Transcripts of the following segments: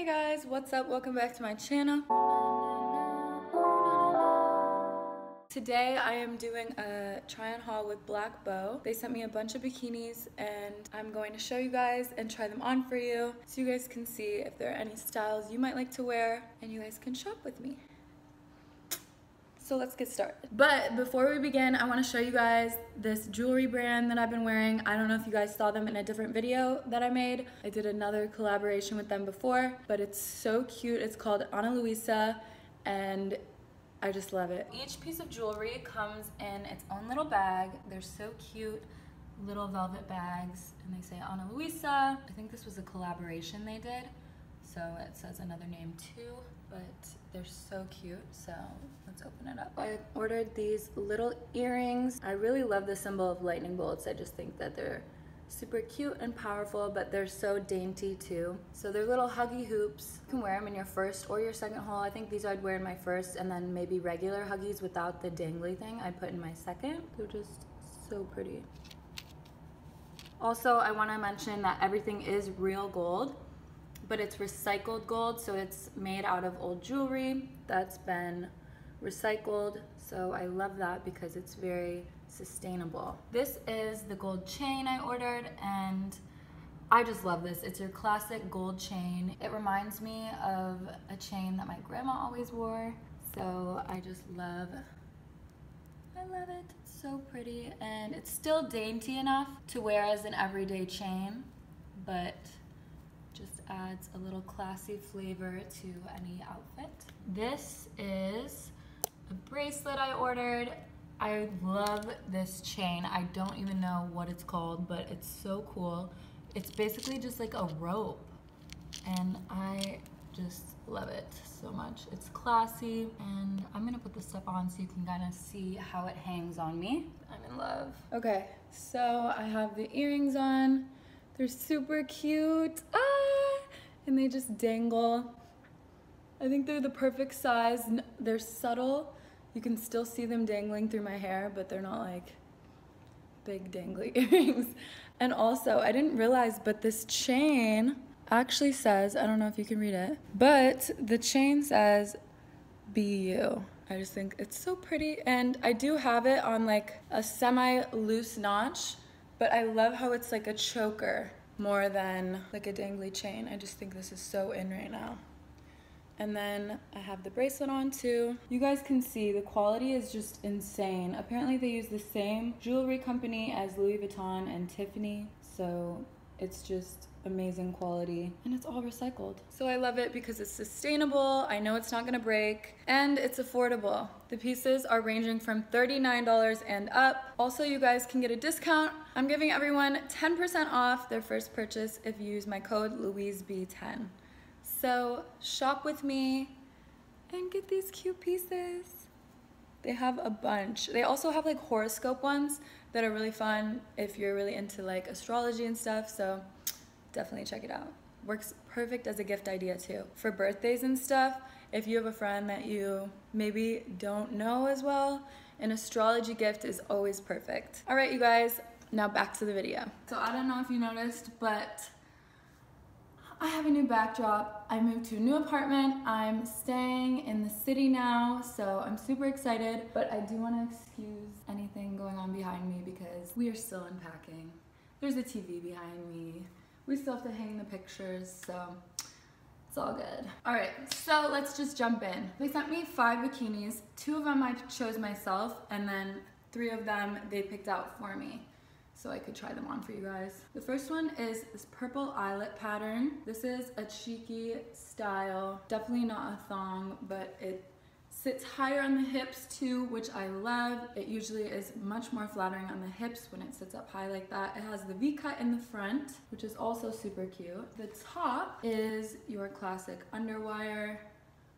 Hey guys, what's up? Welcome back to my channel. Today I am doing a try on haul with Blackbough. They sent me a bunch of bikinis and I'm going to show you guys and try them on for you so you guys can see if there are any styles you might like to wear and you guys can shop with me. So let's get started. But before we begin, I wanna show you guys this jewelry brand that I've been wearing. I don't know if you guys saw them in a different video that I made. I did another collaboration with them before, but it's so cute. It's called Ana Luisa and I just love it. Each piece of jewelry comes in its own little bag. They're so cute little velvet bags and they say Ana Luisa. I think this was a collaboration they did. So it says another name too, but they're so cute, so let's open it up. I ordered these little earrings. I really love the symbol of lightning bolts. I just think that they're super cute and powerful, but they're so dainty too. So they're little huggy hoops. You can wear them in your first or your second haul. I think these I'd wear in my first and then maybe regular huggies without the dangly thing I put in my second. They're just so pretty. Also, I wanna mention that everything is real gold but it's recycled gold, so it's made out of old jewelry that's been recycled. So I love that because it's very sustainable. This is the gold chain I ordered and I just love this. It's your classic gold chain. It reminds me of a chain that my grandma always wore. So I just love, I love it. It's so pretty and it's still dainty enough to wear as an everyday chain, but adds a little classy flavor to any outfit. This is a bracelet I ordered. I love this chain. I don't even know what it's called, but it's so cool. It's basically just like a rope and I just love it so much. It's classy and I'm gonna put this stuff on so you can kind of see how it hangs on me. I'm in love. Okay, so I have the earrings on. They're super cute. Ah! And they just dangle. I think they're the perfect size. They're subtle. You can still see them dangling through my hair, but they're not like big dangly earrings. And also, I didn't realize, but this chain actually says, I don't know if you can read it, but the chain says be you. I just think it's so pretty. And I do have it on like a semi-loose notch but I love how it's like a choker more than like a dangly chain. I just think this is so in right now. And then I have the bracelet on too. You guys can see the quality is just insane. Apparently they use the same jewelry company as Louis Vuitton and Tiffany. So it's just amazing quality and it's all recycled. So I love it because it's sustainable, I know it's not gonna break, and it's affordable. The pieces are ranging from $39 and up. Also, you guys can get a discount. I'm giving everyone 10% off their first purchase if you use my code LouiseB10. So shop with me and get these cute pieces. They have a bunch. They also have like horoscope ones that are really fun if you're really into like astrology and stuff. So definitely check it out. Works perfect as a gift idea too. For birthdays and stuff, if you have a friend that you maybe don't know as well, an astrology gift is always perfect. All right, you guys, now back to the video. So I don't know if you noticed, but I have a new backdrop. I moved to a new apartment. I'm staying in the city now, so I'm super excited, but I do want to excuse anything going on behind me because we are still unpacking. There's a TV behind me we still have to hang the pictures, so it's all good. All right, so let's just jump in. They sent me five bikinis. Two of them I chose myself, and then three of them they picked out for me so I could try them on for you guys. The first one is this purple eyelet pattern. This is a cheeky style, definitely not a thong, but it Sits higher on the hips too, which I love. It usually is much more flattering on the hips when it sits up high like that. It has the V-cut in the front, which is also super cute. The top is your classic underwire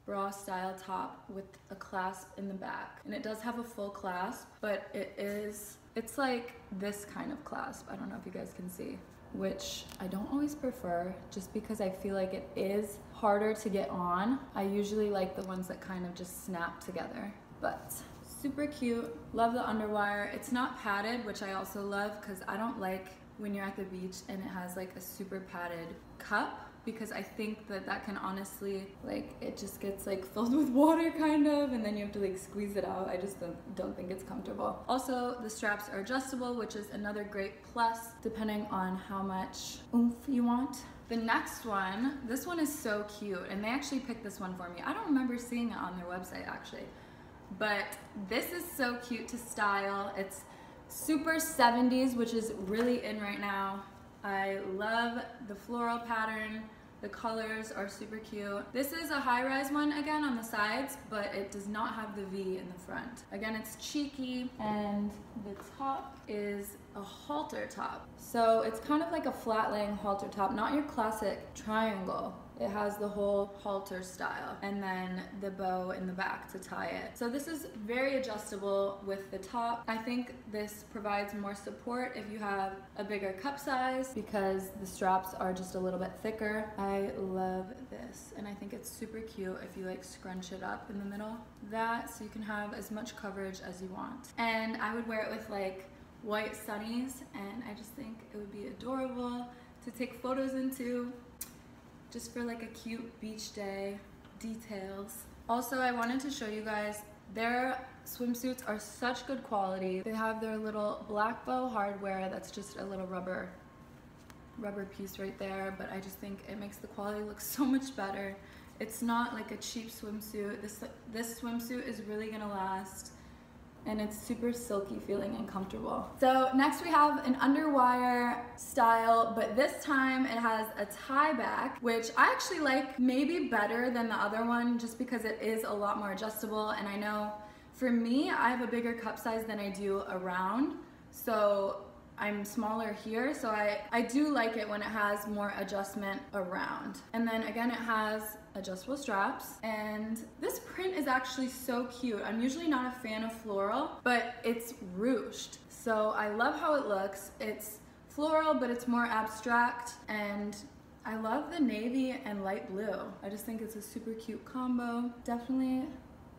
bra style top with a clasp in the back. And it does have a full clasp, but it is, it's like this kind of clasp. I don't know if you guys can see which I don't always prefer just because I feel like it is harder to get on. I usually like the ones that kind of just snap together, but super cute. Love the underwire. It's not padded, which I also love because I don't like when you're at the beach and it has like a super padded cup. Because I think that that can honestly, like, it just gets like filled with water kind of, and then you have to like squeeze it out. I just don't, don't think it's comfortable. Also, the straps are adjustable, which is another great plus depending on how much oomph you want. The next one, this one is so cute, and they actually picked this one for me. I don't remember seeing it on their website actually, but this is so cute to style. It's super 70s, which is really in right now. I love the floral pattern. The colors are super cute. This is a high-rise one again on the sides, but it does not have the V in the front. Again, it's cheeky, and the top is a halter top. So it's kind of like a flat laying halter top, not your classic triangle. It has the whole halter style and then the bow in the back to tie it. So this is very adjustable with the top. I think this provides more support if you have a bigger cup size because the straps are just a little bit thicker. I love this and I think it's super cute if you like scrunch it up in the middle. That so you can have as much coverage as you want. And I would wear it with like white sunnies and I just think it would be adorable to take photos into just for like a cute beach day details. Also, I wanted to show you guys their swimsuits are such good quality. They have their little black bow hardware that's just a little rubber rubber piece right there, but I just think it makes the quality look so much better. It's not like a cheap swimsuit. This this swimsuit is really gonna last and it's super silky feeling and comfortable. So next we have an underwire style, but this time it has a tie back, which I actually like maybe better than the other one just because it is a lot more adjustable. And I know for me, I have a bigger cup size than I do around. So I'm smaller here, so I, I do like it when it has more adjustment around. And then again, it has adjustable straps. And this print is actually so cute. I'm usually not a fan of floral, but it's ruched. So I love how it looks. It's floral, but it's more abstract. And I love the navy and light blue. I just think it's a super cute combo. Definitely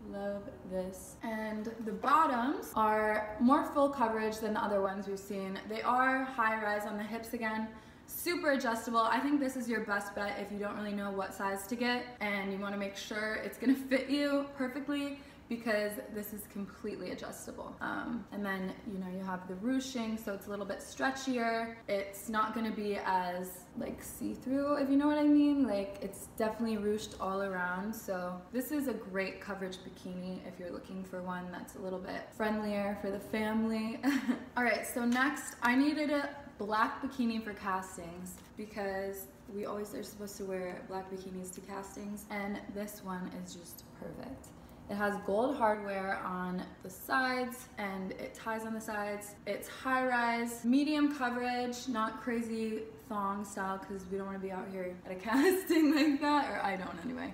love this. And the bottoms are more full coverage than the other ones we've seen. They are high rise on the hips again, super adjustable. I think this is your best bet if you don't really know what size to get and you wanna make sure it's gonna fit you perfectly because this is completely adjustable. Um, and then, you know, you have the ruching, so it's a little bit stretchier. It's not gonna be as like see-through, if you know what I mean. Like it's definitely ruched all around. So this is a great coverage bikini if you're looking for one that's a little bit friendlier for the family. all right, so next I needed a black bikini for castings because we always are supposed to wear black bikinis to castings and this one is just perfect. It has gold hardware on the sides and it ties on the sides. It's high rise, medium coverage, not crazy thong style because we don't want to be out here at a casting like that, or I don't anyway.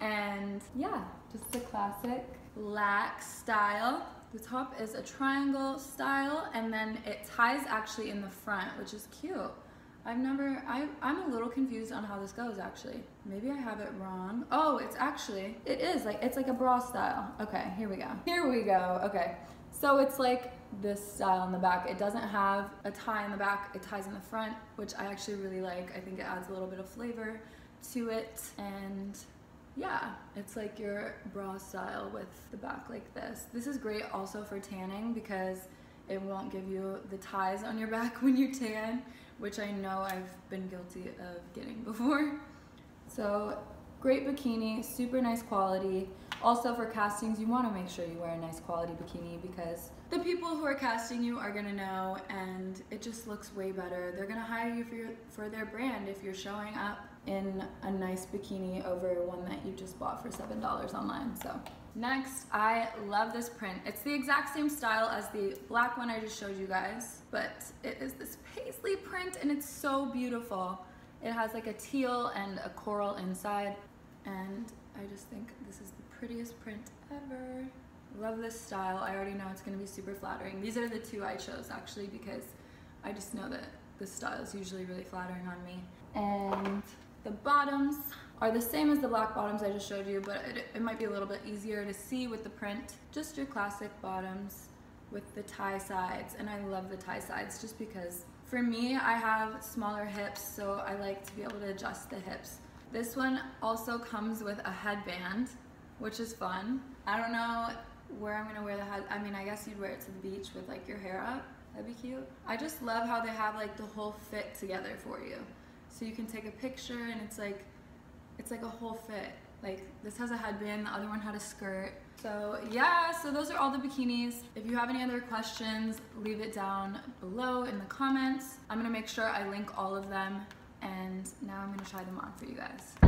And yeah, just a classic lax style. The top is a triangle style and then it ties actually in the front, which is cute. I've never, I, I'm a little confused on how this goes actually. Maybe I have it wrong. Oh, it's actually, it is like, it's like a bra style. Okay, here we go. Here we go, okay. So it's like this style in the back. It doesn't have a tie in the back, it ties in the front, which I actually really like. I think it adds a little bit of flavor to it. And yeah, it's like your bra style with the back like this. This is great also for tanning because it won't give you the ties on your back when you tan, which I know I've been guilty of getting before. So great bikini, super nice quality. Also for castings, you wanna make sure you wear a nice quality bikini because the people who are casting you are gonna know and it just looks way better. They're gonna hire you for, your, for their brand if you're showing up in a nice bikini over one that you just bought for $7 online, so. Next, I love this print. It's the exact same style as the black one I just showed you guys, but it is this paisley print and it's so beautiful. It has like a teal and a coral inside, and I just think this is the prettiest print ever. Love this style. I already know it's gonna be super flattering. These are the two I chose actually because I just know that this style is usually really flattering on me. And the bottoms are the same as the black bottoms I just showed you, but it, it might be a little bit easier to see with the print. Just your classic bottoms with the tie sides, and I love the tie sides just because For me, I have smaller hips, so I like to be able to adjust the hips. This one also comes with a headband, which is fun. I don't know where I'm gonna wear the head. I mean, I guess you'd wear it to the beach with like your hair up. That'd be cute. I just love how they have like the whole fit together for you. So you can take a picture and it's like, it's like a whole fit. Like this has a headband, the other one had a skirt. So yeah, so those are all the bikinis. If you have any other questions, leave it down below in the comments. I'm gonna make sure I link all of them and now I'm gonna try them on for you guys.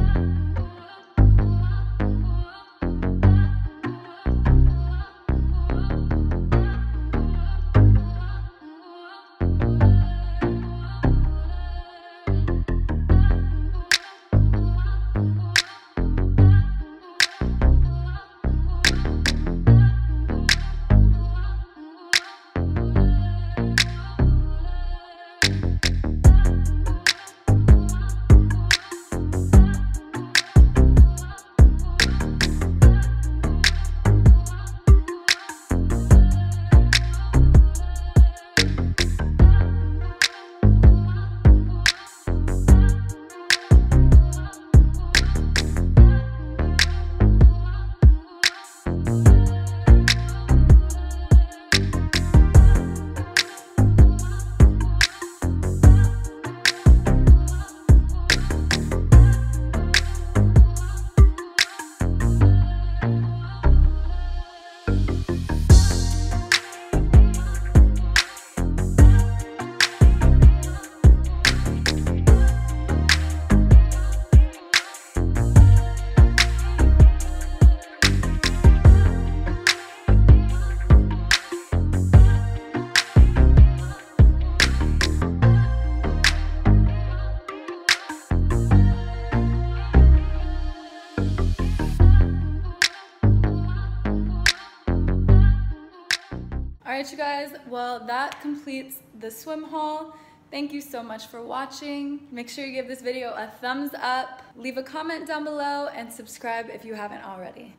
All right, you guys, well, that completes the swim haul. Thank you so much for watching. Make sure you give this video a thumbs up, leave a comment down below, and subscribe if you haven't already.